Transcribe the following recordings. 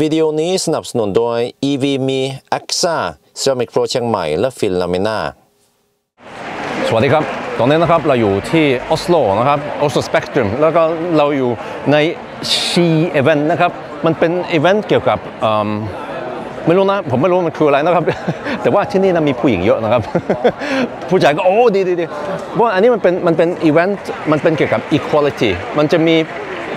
วิดีโอนี้สนับสนุนโดย EVme AXA Ceramic Pro เชียงใหม่ และฟิลลามิน่าสวัสดีครับ ตอนนี้นะครับเราอยู่ที่ออสโลนะครับออสโลสเปกตรัมแล้วก็เราอยู่ใน SHE อีเวนต์นะครับ มันเป็นอีเวนต์เกี่ยวกับไม่รู้นะ ผมไม่รู้มันคืออะไรนะครับ แต่ว่าที่นี่นะมีผู้หญิงเยอะนะครับ ผู้ชายก็โอ้ดีดีดีว่าอันนี้มันเป็นมันเป็นอีเวนต์มันเป็นเกี่ยวกับ equality มันจะมี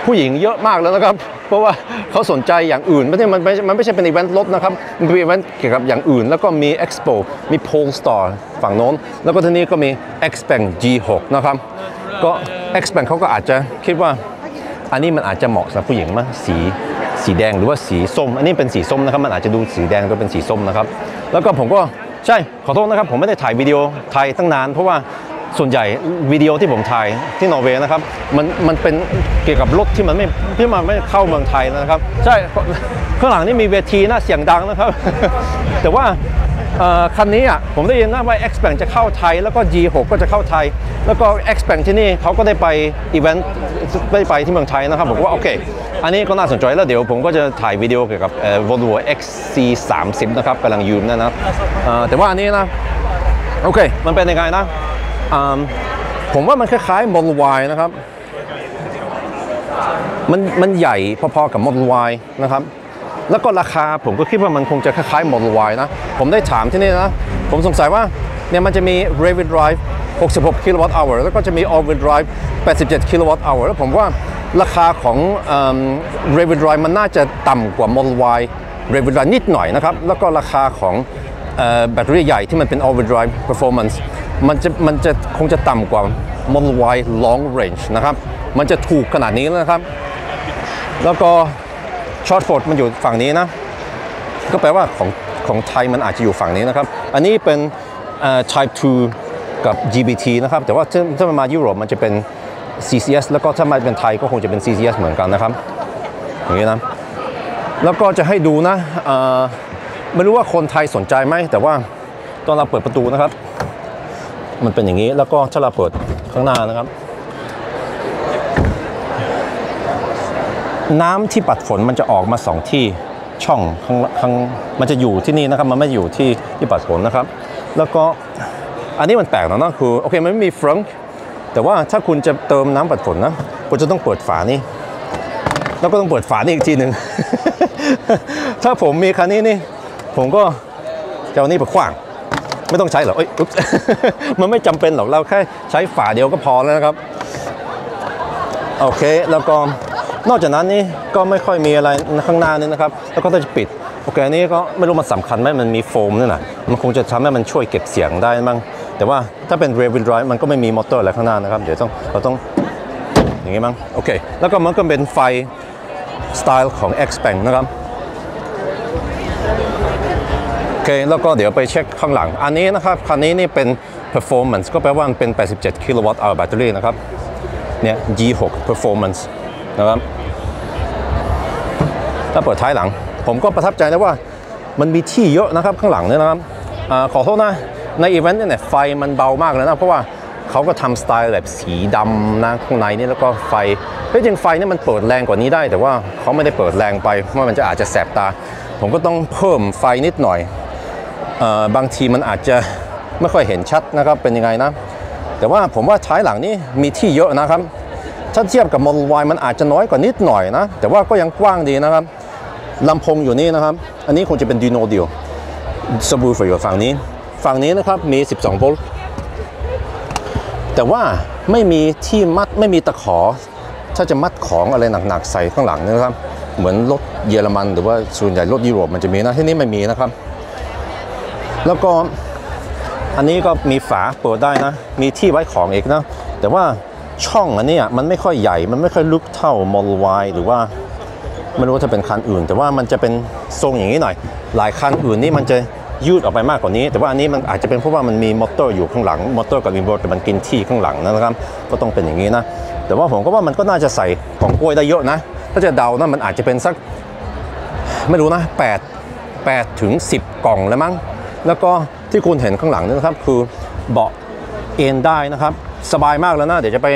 ผู้หญิงเยอะมากแล้วนะครับ เพราะว่าเขาสนใจอย่างอื่นไม่ใช่มันไม่มันไม่ใช่เป็นอีเวนต์รถนะครับ มันเป็นอีเวนต์เกี่ยวกับอย่างอื่น แล้วก็มี Expo มี Polestar ฝั่งโน้น แล้วก็ที่นี่ก็มี Xpeng G6 นะครับ ก็ Xpeng เขาก็อาจจะคิดว่า อันนี้มันอาจจะเหมาะสำหรับผู้หญิงมั้งสีสีแดงหรือว่าสีส้ม อันนี้เป็นสีส้มนะครับ มันอาจจะดูสีแดงก็เป็นสีส้มนะครับ แล้วก็ผมก็ใช่ขอโทษนะครับ ผมไม่ได้ถ่ายวิดีโอถ่ายตั้งนาน เพราะว่า ส่วนใหญ่วิดีโอที่ผมถ่ายที่นอร์เวย์นะครับมันมันเป็นเกี่ยวกับรถที่มันไม่ที่มันไม่เข้าเมืองไทยนะครับ ใช่ข้างหลังนี่มีเวทีนะเสียงดังนะครับ แต่ว่าเอ่อคันนี้อะผมได้ยินนะว่า X Bank จะเข้าไทย แล้วก็ G6 ก็จะเข้าไทย แล้วก็ X Bank ที่นี่เขาก็ได้ไปอีเวนต์ได้ไปที่เมืองไทยนะครับผมว่าโอเค อันนี้ก็น่าสนใจแล้วเดี๋ยวผมก็จะถ่ายวิดีโอเกี่ยวกับเอ่อ Volvo XC30 นะครับกำลังยืมนะนะเอ่อแต่ว่าอันนี้นะโอเค มันเป็นยังไงนะอ่า ผมว่ามันคล้ายๆ Model Y นะครับ มันมันใหญ่พอๆกับ Model Y นะครับ แล้วก็ราคาผมก็คิดว่ามันคงจะคล้ายๆ Model Y นะ ผมได้ถามที่นี่นะ ผมสงสัยว่าเนี่ยมันจะมี r e v i Drive 66 kilowatt hour แล้วก็จะมี All Wheel Drive 87 kilowatt hour แล้วผมว่าราคาของอ r e v i Drive มันน่าจะต่ำกว่า Model Y r e v i Drive นิดหน่อยนะครับ แล้วก็ราคาของอแบตเตอรี่ใหญ่ที่มันเป็น All Wheel Drive Performance มันจะมันจะคงจะต่ำกว่า Model Y Long Range นะครับ มันจะถูกขนาดนี้แล้วนะครับ แล้วก็ช็อตโฟดมันอยู่ฝั่งนี้นะ ก็แปลว่าของของไทยมันอาจจะอยู่ฝั่งนี้นะครับ อันนี้เป็น Type 2 กับ GBT นะครับ แต่ว่าถ้าถ้ามันมายุโรปมันจะเป็น CCS แล้วก็ถ้ามาเป็นไทยก็คงจะเป็น CCS เหมือนกันนะครับ อย่างนี้นะ แล้วก็จะให้ดูนะไม่รู้ว่าคนไทยสนใจไหม แต่ว่าตอนเราเปิดประตูนะครับ มันเป็นอย่างนี้แล้วก็ถ้าเราเปิดข้างหน้านะครับ น้ำที่ปัดฝนมันจะออกมาสองที่ช่องข้างข้างมันจะอยู่ที่นี่นะครับ มันไม่อยู่ที่ที่ปัดฝนนะครับ แล้วก็อันนี้มันแปลกนะนะคือโอเคมันไม่มีฟรังแต่ว่าถ้าคุณจะเติมน้ำปัดฝนนะคุณจะต้องเปิดฝานี่แล้วก็ต้องเปิดฝานี่อีกทีหนึ่งถ้าผมมีคันนี้นี่ ผมก็จะเอานี่ไปขว้าง ไม่ต้องใช้หรอกเอ้ยอุ๊บมันไม่จำเป็นหรอกเราแค่ใช้ฝาเดียวก็พอแล้วนะครับ โอเคแล้วก็นอกจากนั้นนี่ก็ไม่ค่อยมีอะไรข้างหน้านี่นะครับ แล้วก็จะปิดโอเคนี้ก็ไม่รู้มันสำคัญไหมมันมีโฟมนี่นะมันคงจะทำให้มันช่วยเก็บเสียงได้มั้งแต่ว่าถ้าเป็น rear wheel drive มันก็ไม่มีมอเตอร์อะไรข้างหน้านะครับ เดี๋ยวต้องเราต้องอย่างงี้มั้งโอเค แล้วก็มันก็เป็นไฟสไตล์ของ X Bank นะครับ เคแล้วก็เดี๋ยวไปเช็คข้างหลัง อันนี้นะครับ คันนี้นี่เป็น performance ก็แปลว่ามันเป็น 87 kilowatt hour แบตเตอรี่นะครับ เนี่ย G6 performance นะครับ ถ้าเปิดท้ายหลัง ผมก็ประทับใจนะว่ามันมีที่เยอะนะครับข้างหลังเนี่ยนะครับอขอโทษนะ ในอีเวนต์เนี่ยไฟมันเบามากเลยนะ เพราะว่าเขาก็ทำสไตล์แบบสีดำนะข้างในนี่แล้วก็ไฟเฮ้ยจริงไฟนี่มันเปิดแรงกว่านี้ได้ แต่ว่าเขาไม่ได้เปิดแรงไปเพราะมันจะอาจจะแสบตา ผมก็ต้องเพิ่มไฟนิดหน่อย บางทีมันอาจจะไม่ค่อยเห็นชัดนะครับเป็นยังไงนะ แต่ว่าผมว่าท้ายหลังนี่มีที่เยอะนะครับถ้าเทียบกับ Model Y มันอาจจะน้อยกว่านิดหน่อยนะ แต่ว่าก็ยังกว้างดีนะครับลำโพงอยู่นี่นะครับ อันนี้คงจะเป็นดีโนเดียวสบูฟอยู่ฝั่งนี้ ฝั่งนี้นะครับมี 12 โวลต์แต่ว่าไม่มีที่มัดไม่มีตะขอ ถ้าจะมัดของอะไรหนักๆใส่ข้างหลังนะครับ เหมือนรถเยอรมันหรือว่าส่วนใหญ่รถยุโรปมันจะมีนะที่นี่ไม่มีนะครับ แล้วก็อันนี้ก็มีฝาเปิดได้นะ มีที่ไว้ของอีกนะ แต่ว่าช่องอันนี้มันไม่ค่อยใหญ่ มันไม่ค่อยลึกเท่า Model Y หรือว่าไม่รู้ว่าเป็นคันอื่น แต่ว่ามันจะเป็นทรงอย่างนี้หน่อย หลายคันอื่นนี่มันจะยืดออกไปมากกว่านี้ แต่ว่าอันนี้มันอาจจะเป็นเพราะว่ามันมีมอเตอร์อยู่ข้างหลัง มอเตอร์กับร์เตอร์มันกินที่ข้างหลังนะครับ ก็ต้องเป็นอย่างนี้นะ แต่ว่าผมก็ว่ามันก็น่าจะใส่กล่องกล้วยได้เยอะนะ ถ้าจะเดานะมันอาจจะเป็นสัก ไม่รู้นะ8 8ถึง10 กล่องแล้วมั้ง แล้วก็ที่คุณเห็นข้างหลังนี่นะครับ คือเบาะเอนได้นะครับ สบายมากแล้วนะเดี๋ยวจะไป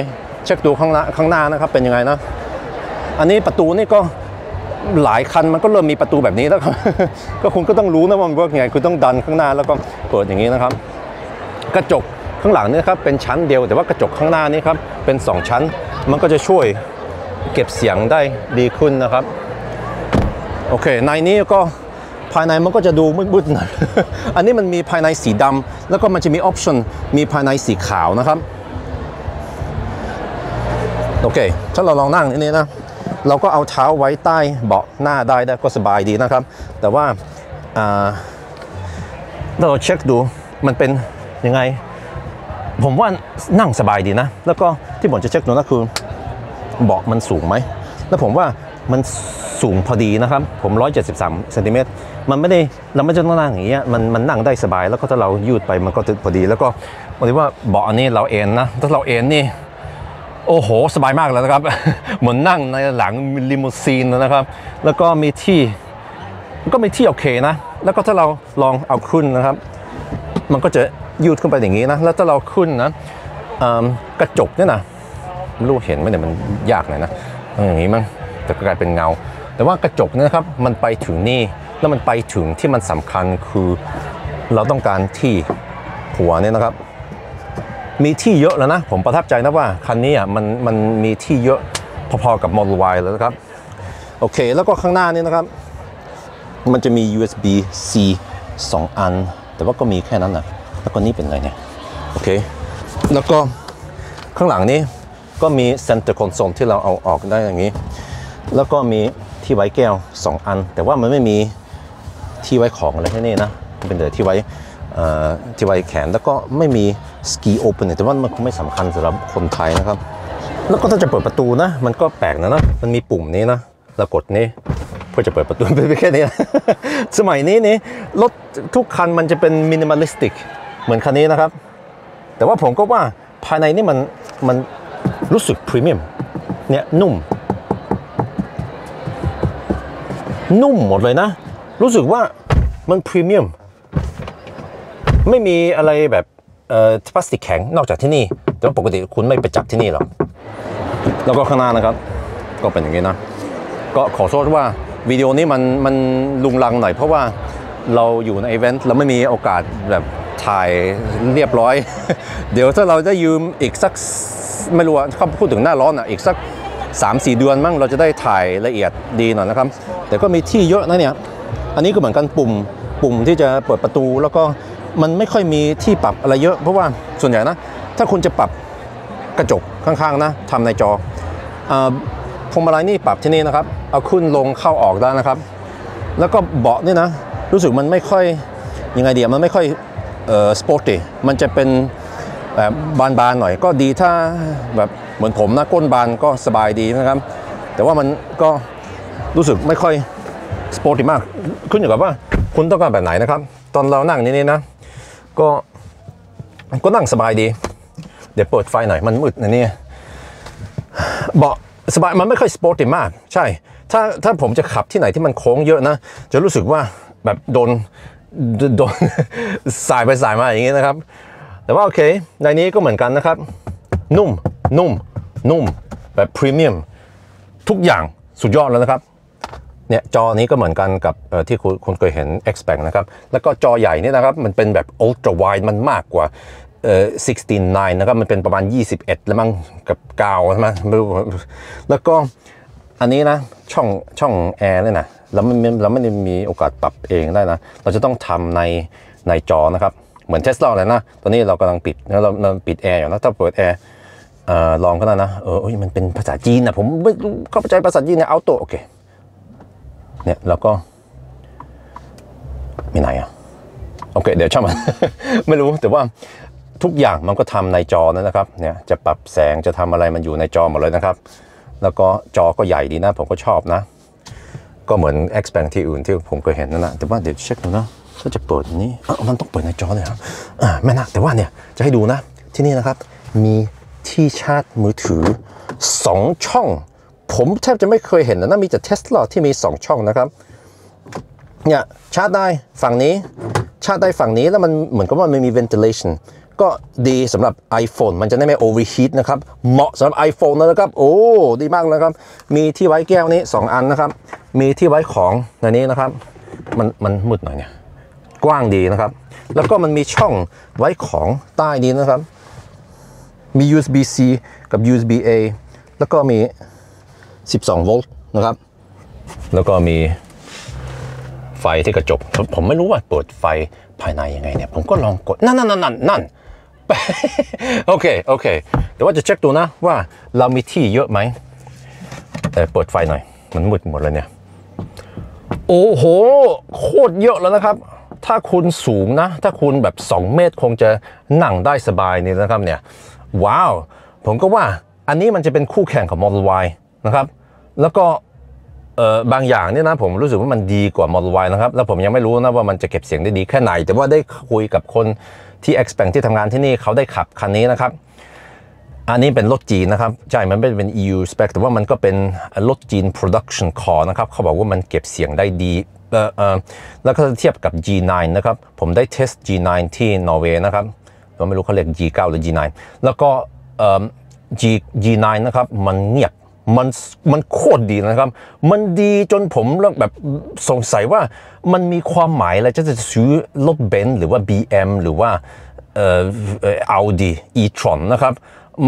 เช็คดูข้างหน้าข้างหน้านะครับเป็นยังไงนะ อันนี้ประตูนี่ก็หลายคันมันก็เริ่มมีประตูแบบนี้แล้วครับก็คุณก็ต้องรู้นะว่ามันว่าไงคุณต้องดันข้างหน้าแล้วก็เปิดอย่างนี้นะครับ กระจกข้างหลังนี่ครับเป็นชั้นเดียว แต่ว่ากระจกข้างหน้านี่ครับเป็น 2 ชั้น มันก็จะช่วยเก็บเสียงได้ดีขึ้นนะครับโอเคในนี้ก็ ภายในมันก็จะดูมืดๆหน่อยอันนี้มันมีภายในสีดำแล้วก็มันจะมีออปชันมีภายในสีขาวนะครับ โอเค ถ้าเราลองนั่งนี่นะเราก็เอาเท้าไว้ใต้เบาะหน้าได้ได้ก็สบายดีนะครับ แต่ว่าเราเช็คดูมันเป็นยังไง ผมว่านั่งสบายดีนะ แล้วก็ที่ผมจะเช็คดูก็คือเบาะมันสูงไหม แล้วผมว่ามัน สูงพอดีนะครับ ผม 173เซนติเมตรมันไม่ได้เราไม่จำต้องนั่งอย่างเงี้ยมันมันนั่งได้สบายแล้วก็ถ้าเรายืดไปมันก็จะพอดี แล้วก็บอกเลยว่าเบาะนี้เราเอนนะถ้าเราเอนนี่โอ้โห สบายมากแล้วนะครับ เหมือนนั่งในหลังลิมูซีนนะครับ แล้วก็มีที่ก็มีที่โอเคนะ แล้วก็ถ้าเราลองเอาขึ้นนะครับ มันก็จะยืดขึ้นไปอย่างนี้นะ แล้วถ้าเราขึ้นนะกระจกเนี่ยนะไม่รู้เห็นไหมเนี่ยมันยากหน่อยนะอาอย่างนี้มั้งแต่ก็กลายเป็นเงา แต่ว่ากระจกนะครับมันไปถึงนี่แล้วมันไปถึงที่มันสำคัญคือเราต้องการที่หัวเนี่ยนะครับ มีที่เยอะแล้วนะ ผมประทับใจนะว่าคันนี้อะมันมันมีที่เยอะพอๆกับ Model Y แล้วนะครับ โอเค แล้วก็ข้างหน้านี่นะครับ มันจะมี USB C 2 อัน แต่ว่าก็มีแค่นั้นนะแล้วก็นี่เป็นอะไรเนี่ย โอเค แล้วก็ข้างหลังนี้ก็มี Center Console ที่เราเอาออกได้อย่างนี้ แล้วก็มี ที่ไว้แก้ว 2 อัน แต่ว่ามันไม่มีที่ไว้ของอะไรที่นี่นะเป็นแต่ที่ไว้ที่ไว้แขนแล้วก็ไม่มี Ski Open แต่ว่ามันคงไม่สำคัญสำหรับคนไทยนะครับ แล้วก็ถ้าจะเปิดประตูนะ มันก็แปลกนะนะมันมีปุ่มนี้นะเรากดนี้เพื่อจะเปิดประตูเป็นแค่นี้นะสมัยนี้นี่รถทุกคันมันจะเป็นมินิม a ลิสติกเหมือนคันนี้นะครับ แต่ว่าผมก็ว่าภายในนี่มันมันรู้สึกพรีเมียมเนี่ยนุ่ม นุ่มหมดเลยนะ รู้สึกว่ามันพรีเมียม ไม่มีอะไรแบบเอ่อพลาสติกแข็งนอกจากที่นี่ แต่ว่าปกติคุณไม่ไปจับที่นี่หรอก แล้วก็ข้างหน้านะครับ ก็เป็นอย่างนี้นะ ก็ขอโทษว่าวิดีโอนี้มันมันลุงลังหน่อยเพราะว่าเราอยู่ในอีเวนต์เราไม่มีโอกาสแบบถ่ายเรียบร้อย เดี๋ยวถ้าเราได้ยืมอีกสัก ไม่รู้ว่าเขาพูดถึงหน้าร้อนอะอีกสัก 3-4 เดือนมั้งเราจะได้ถ่ายละเอียดดีหน่อยนะครับ แต่ก็มีที่เยอะนะเนี่ยอันนี้ก็เหมือนกันปุ่มปุ่มที่จะเปิดประตูแล้วก็มันไม่ค่อยมีที่ปรับอะไรเยอะ เพราะว่าส่วนใหญ่นะ ถ้าคุณจะปรับกระจกข้างๆนะทำในจอพวงมาลัยนี่ปรับที่นี่นะครับ เอาขึ้นลงเข้าออกได้นะครับ แล้วก็เบาะนี่นะ รู้สึกมันไม่ค่อยยังไงเดียมันไม่ค่อยเอ่อสปอร์ตี้มันจะเป็น แบบบานๆหน่อยก็ดีถ้าแบบเหมือนผมนะก้นบานก็สบายดีนะครับ แต่ว่ามันก็รู้สึกไม่ค่อย sporty มาก ขึ้นอยู่กับว่าคุณต้องการแบบไหนนะครับ ตอนเรานั่งนี่นะ ก็ก็นั่งสบายดี เดี๋ยวเปิดไฟหน่อยมันมืดนะเนี่ยเบาะสบายมันไม่ค่อย sporty มาก ใช่ ถ้าถ้าผมจะขับที่ไหนที่มันโค้งเยอะนะ จะรู้สึกว่าแบบโดนโดนส่ายไปส่ายมาอย่างนี้นะครับ แต่ว่าโอเค ในนี้ก็เหมือนกันนะครับ นุ่ม นุ่ม นุ่ม แบบพรีเมียม ทุกอย่างสุดยอดแล้วนะครับ เนี่ยจอนี้ก็เหมือนกันกับที่คุณคุณเคยเห็น X b a n k นะครับ แล้วก็จอใหญ่นี่นะครับ มันเป็นแบบ ultra wide มันมากกว่าเอ่อ16.9 นะครับ มันเป็นประมาณ 21 แล้วมั้งกับ9ใช่ไหมไม่รู้แล้วก็อันนี้นะ ช่องช่องแอร์เนี่ยนะเราไม่เราไม่ได้มีโอกาสปรับเองได้นะ เราจะต้องทำในในจอนะครับ เหมือนเทสลาเลยนะ ตอนนี้เรากำลังปิดแล้วเราเราปิดแอร์อยู่นะถ้าเปิดแอร์ลองก็ได้นะ เออมันเป็นภาษาจีนนะผมไม่รู้เข้าใจภาษาจีนเนี่ยเอาตัวโอเค เนี่ยแล้วก็มีไหนอะ โอเค เดี๋ยวช่างมัน ไม่รู้แต่ว่าทุกอย่างมันก็ทำในจอนั่นนะครับ เนี่ยจะปรับแสงจะทำอะไรมันอยู่ในจอหมดเลยนะครับ แล้วก็จอก็ใหญ่ดีนะ ผมก็ชอบนะ ก็เหมือน X b a n k ที่อื่นที่ผมเคยเห็นนั่นนะแต่ว่าเดี๋ยวเช็คดูนะ ถ้าจะเปิดอันนี้อะมันต้องเปิดในจอเลยครับอ่าไม่นะแต่ว่าเนี่ยจะให้ดูนะที่นี่นะครับ มีที่ชาร์จมือถือ 2 ช่อง ผมแทบจะไม่เคยเห็นนะน่ามีแต่เทสลาที่มี 2 ช่องนะครับเนี่ยชาร์จได้ฝั่งนี้ชาร์จได้ฝั่งนี้แล้วมันเหมือนกับว่ามันมี ventilation ก็ดีสำหรับ iPhone มันจะได้ไม่ overheat นะครับ เหมาะสำหรับ iPhone นะครับ โอ้ ดีมากนะครับ มีที่ไว้แก้วนี้ 2 อันนะครับ มีที่ไว้ของในนี้นะครับ มันมันมืดหน่อยเนี่ย กว้างดีนะครับ แล้วก็มันมีช่องไว้ของใต้นี้นะครับ มี USB-C กับ USB-A แล้วก็มี 12 โวลต์นะครับ แล้วก็มีไฟที่กระจก ผมไม่รู้ว่าเปิดไฟภายในยังไงเนี่ย ผมก็ลองกด นั่นนั่นนั่นนั่นนั่นโอเค โอเค เดี๋ยวว่าจะเช็คดูนะว่าเรามีที่เยอะไหมเออเปิดไฟหน่อย มันมืดหมดเลยเนี่ย โอ้โห โคตรเยอะแล้วนะครับ ถ้าคุณสูงนะ ถ้าคุณแบบ 2 เมตรคงจะนั่งได้สบายนี่นะครับเนี่ย ว้าว ผมก็ว่าอันนี้มันจะเป็นคู่แข่งของ Model Y นะครับ แล้วก็บางอย่างเนี่ยนะผมรู้สึกว่ามันดีกว่า Model Y นะครับ แล้วผมยังไม่รู้นะว่ามันจะเก็บเสียงได้ดีแค่ไหน แต่ว่าได้คุยกับคนที่ Xpeng ที่ทำงานที่นี่เขาได้ขับคันนี้นะครับ อันนี้เป็นรถจีนนะครับ ใช่ มันไม่เป็น EU spec แต่ว่ามันก็เป็นรถจีน production car นะครับ เขาบอกว่ามันเก็บเสียงได้ดี แล้วก็เทียบกับ G9 นะครับ ผมได้เทส G9 ที่นอร์เวย์นะครับเราไม่รู้เขาเรียก G9 หรือ G9 แล้วก็ G G9 นะครับ มันเงียบมันมันโคตรดีนะครับ มันดีจนผมเริ่มแบบสงสัยว่ามันมีความหมายอะไรจะจะซื้อรถเบนซ์หรือว่า BM หรือว่าเอ่อเอ่อ Audi e-tron นะครับ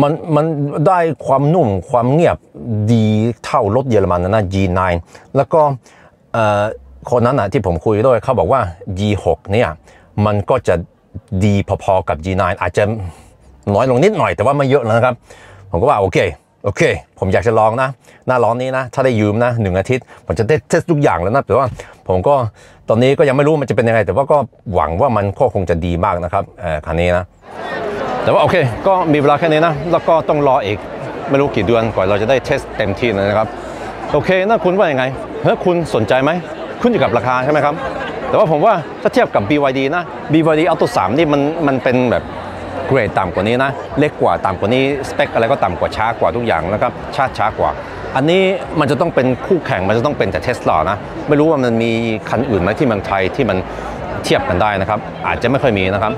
มันมันได้ความนุ่มความเงียบดีเท่ารถเยอรมันนะนะ G9 แล้วก็เอ่อ คนนั้นนะที่ผมคุยด้วยเขาบอกว่า G6 เนี่ยมันก็จะดีพอๆกับ G9 อาจจะน้อยลงนิดหน่อยแต่ว่าไม่เยอะนะครับ ผมก็ว่าโอเคโอเค ผมอยากจะลองนะ หน้าร้อนนี้นะ ถ้าได้ยืมนะหนึ่งอาทิตย์ ผมจะได้ test ทุกอย่างแล้วนะแต่ว่าผมก็ตอนนี้ก็ยังไม่รู้มันจะเป็นยังไง แต่ว่าก็หวังว่ามันก็คงจะดีมากนะครับเออคันนี้นะ แต่ว่าโอเค ก็มีเวลาแค่นี้นะ แล้วก็ต้องรออีกไม่รู้กี่เดือนกว่าเราจะได้ test เต็มที่นะครับ โอเคนะคุณว่ายังไงเฮ้ยคุณสนใจไหม ขึ้นอยู่กับราคาใช่ไหมครับ แต่ว่าผมว่าถ้าเทียบกับ BYD นะ BYD Atto 3 นี่มันมันเป็นแบบเกรดต่ำกว่านี้นะ เล็กกว่าต่ำกว่านี้ สเปคอะไรก็ต่ำกว่าช้ากว่าทุกอย่างนะครับชาติช้ากว่า อันนี้มันจะต้องเป็นคู่แข่งมันจะต้องเป็นแต่เทสลานะ ไม่รู้ว่ามันมีคันอื่นไหมที่เมืองไทยที่มันเทียบกันได้นะครับ อาจจะไม่ค่อยมีนะครับ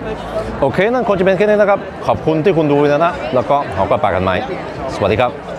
โอเค นั่นคงจะเป็นแค่นี้นะครับ ขอบคุณที่คุณดูนะนะ แล้วก็เราก็ปากันไหม สวัสดีครับ